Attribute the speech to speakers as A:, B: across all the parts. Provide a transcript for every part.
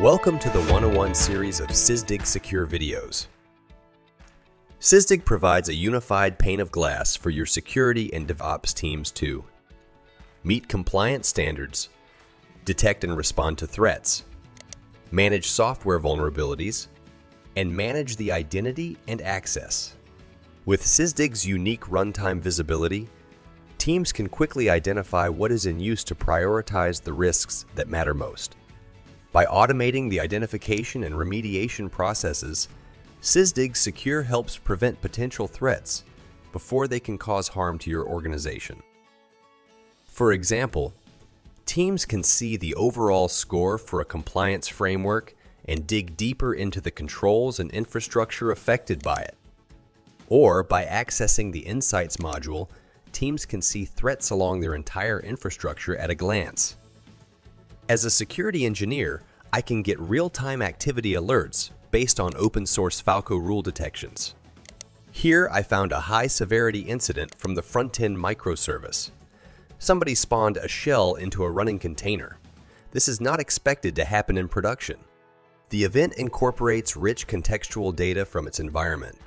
A: Welcome to the 101 series of Sysdig Secure videos. Sysdig provides a unified pane of glass for your security and DevOps teams to meet compliance standards, detect and respond to threats, manage software vulnerabilities, and manage the identity and access. With Sysdig's unique runtime visibility, teams can quickly identify what is in use to prioritize the risks that matter most. By automating the identification and remediation processes, Sysdig Secure helps prevent potential threats before they can cause harm to your organization. For example, teams can see the overall score for a compliance framework and dig deeper into the controls and infrastructure affected by it. Or by accessing the Insights module, teams can see threats along their entire infrastructure at a glance. As a security engineer, I can get real-time activity alerts based on open source Falco rule detections. Here I found a high severity incident from the front-end microservice. Somebody spawned a shell into a running container. This is not expected to happen in production. The event incorporates rich contextual data from its environment,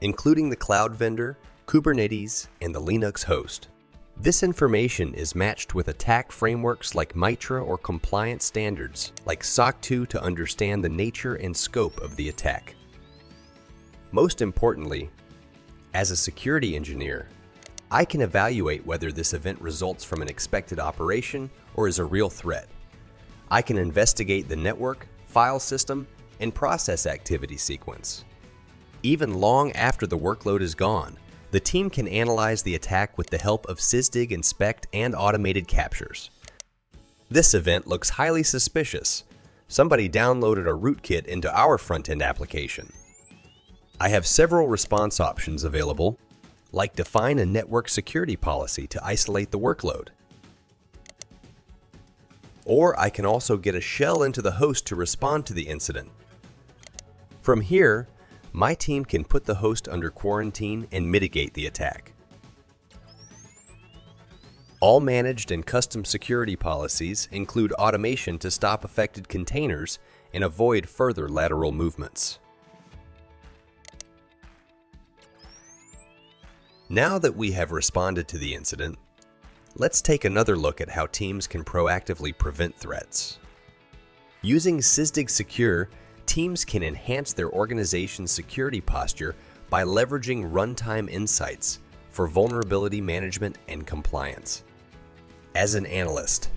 A: including the cloud vendor, Kubernetes, and the Linux host. This information is matched with attack frameworks like MITRE or compliance standards like SOC 2 to understand the nature and scope of the attack. Most importantly, as a security engineer, I can evaluate whether this event results from an expected operation or is a real threat. I can investigate the network, file system, and process activity sequence. Even long after the workload is gone, the team can analyze the attack with the help of Sysdig Inspect and automated captures. This event looks highly suspicious. Somebody downloaded a rootkit into our front-end application. I have several response options available, like define a network security policy to isolate the workload. Or I can also get a shell into the host to respond to the incident. From here, my team can put the host under quarantine and mitigate the attack. All managed and custom security policies include automation to stop affected containers and avoid further lateral movements. Now that we have responded to the incident, let's take another look at how teams can proactively prevent threats. Using Sysdig Secure teams can enhance their organization's security posture by leveraging runtime insights for vulnerability management and compliance. As an analyst,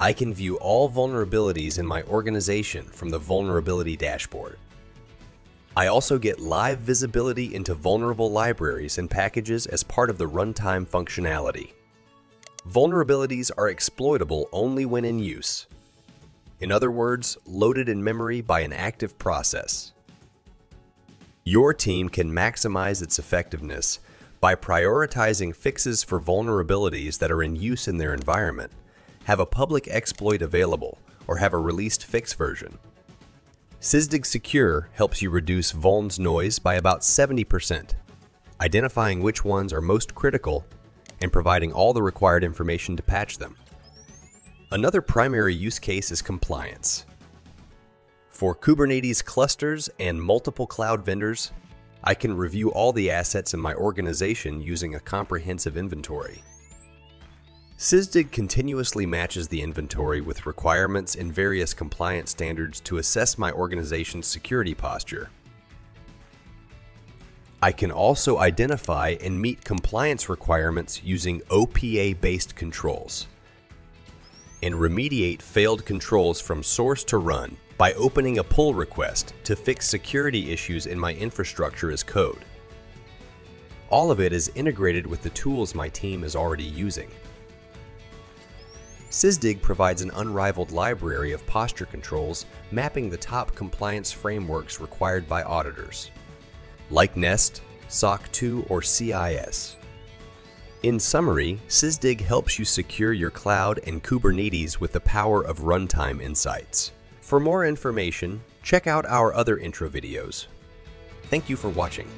A: I can view all vulnerabilities in my organization from the vulnerability dashboard. I also get live visibility into vulnerable libraries and packages as part of the runtime functionality. Vulnerabilities are exploitable only when in use, in other words, loaded in memory by an active process. Your team can maximize its effectiveness by prioritizing fixes for vulnerabilities that are in use in their environment, have a public exploit available, or have a released fix version. Sysdig Secure helps you reduce vulns noise by about 70%, identifying which ones are most critical and providing all the required information to patch them. Another primary use case is compliance. For Kubernetes clusters and multiple cloud vendors, I can review all the assets in my organization using a comprehensive inventory. Sysdig continuously matches the inventory with requirements in various compliance standards to assess my organization's security posture. I can also identify and meet compliance requirements using OPA-based controls and remediate failed controls from source to run by opening a pull request to fix security issues in my infrastructure as code. All of it is integrated with the tools my team is already using. Sysdig provides an unrivaled library of posture controls mapping the top compliance frameworks required by auditors, like NIST, SOC 2, or CIS. In summary, Sysdig helps you secure your cloud and Kubernetes with the power of runtime insights. For more information, check out our other intro videos. Thank you for watching.